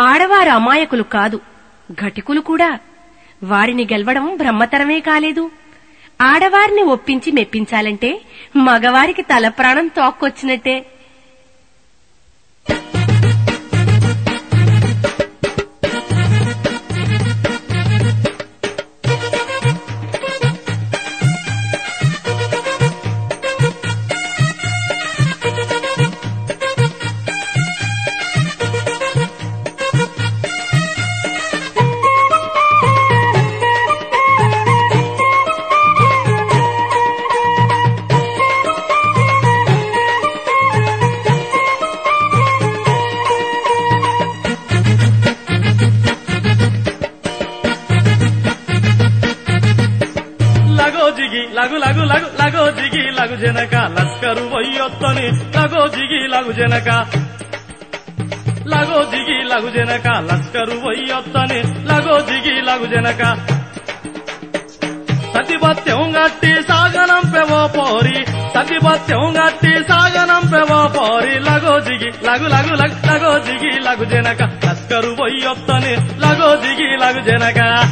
ఆడవారు అమాయకులు కాదు ఘటికులు కూడా. వారిని గెలవడం బ్రహ్మతరమే కాలేదు. ఆడవారిని ఒప్పించి మెప్పించాలంటే మగవారికి తల ప్రాణం తోక్కొచ్చినట్టే. జిగి లగు జనక లస్కరు వయ్యొత్తని. లగో జిగి లగు జనక. లగో జిగి లగు జనక లస్కరు వయ్యొత్తని. లగో జిగి లగు జనక. సతిపత్యం గట్టి సాగనం పెవో పోరి. సతిపత్యం గట్టి సాగనం పెవో పోరి. లగో జిగి లగు లగు లగు లగో జిగి లగు జనక లస్కరు వయ్యొత్తని. లగో జిగి లగు జనక.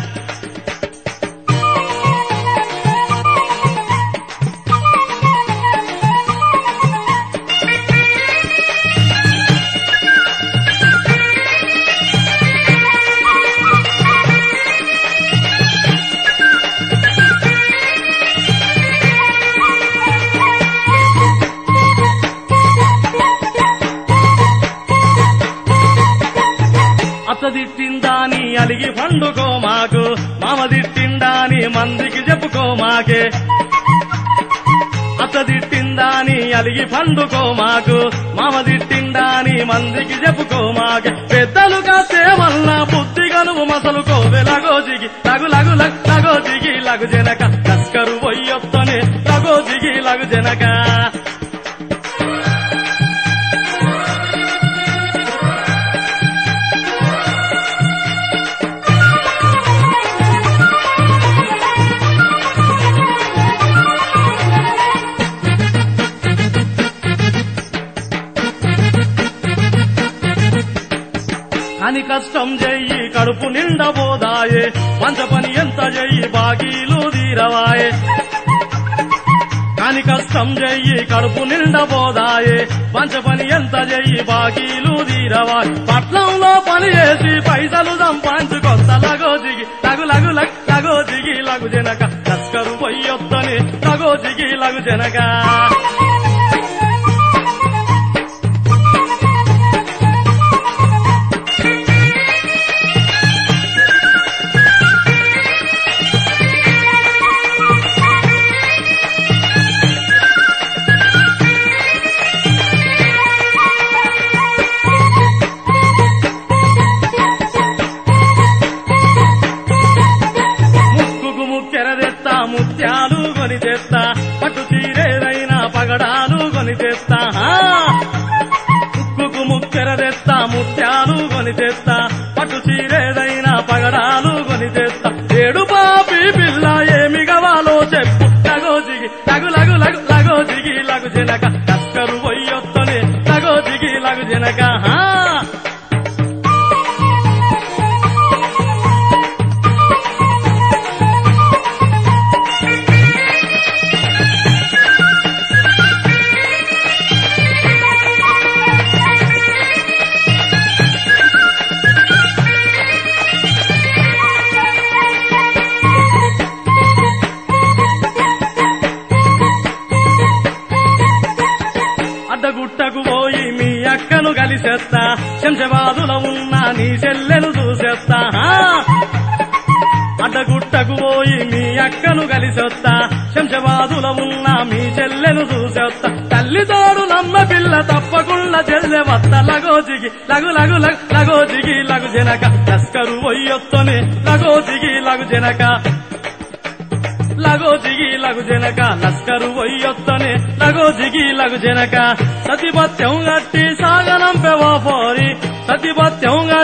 అత్తదిట్టిందాని అలిగి పండుకో మాకు? మామ మామదిట్టిందాని మందికి చెప్పుకో మాకే? అత్త అత్తదిట్టిందాని అలిగి పండుకో మాకు? మామ మామదిట్టిందాని మందికి చెప్పుకో మాకే? పెద్దలుగా సేవల్ల బుద్ధి కనువు మసలుకో. వెలగో జిగి. లగు లగు లగ్ లగో జిగి. లగు జన అని కష్టం చెయ్యి కడుపు నిండబోదాయే పంచ పని ఎంత చెయ్యి బాకీలు తీరవాయే. కాని కష్టం చెయ్యి కడుపు నిండబోదాయే పంచ పని ఎంత చెయ్యి బాకీలు తీరవా పట్నంలో పని చేసి పైసలు సంపాదించుకొస్త లగో దిగి. లగు లగు లగ్ లగో దిగి లగు జనక. తస్కరు పొయ్యొత్తని లగో దిగి లగు జనక. తెస్తా ఆ! ముక్కుకు ముక్కెర తెస్తా ముత్యాలు కొని తెస్తా పట్టు చీరేదైనా పగడాలు కొని తెస్తా. ఏడు పాపి పిల్ల ఏమి గవాలో చెప్పు. లగో జిగి లగు లగు లగు లగో జిగి లగు జనక. లస్కరు పొయ్యొత్తనే లగో జిగి లగు జనక హా? చూసేస్తా. కలిసేస్తా ఉన్న నీ చెల్లెను చూసేస్తా. అడ్డగుట్టకు పోయి మీ అక్కను కలిసొస్తా. శంషబాదులో ఉన్న మీ చెల్లెను చూసేస్తా. తల్లి తోడు నమ్మ పిల్ల తప్పకుండా చెల్లె వత్త. లగోజిగి లగు లగు లగు లగో జిగి లగు జనక. లస్కరు పోయొత్తనే లగో జిగి లగు జనక. లగో జిగి లగు జనక లస్కరు వయ్యొత్తనే. లగో జిగి లగు జనక సతిపత్యం గట్టి సాగనం పెవో పోరి. సతిపత్యం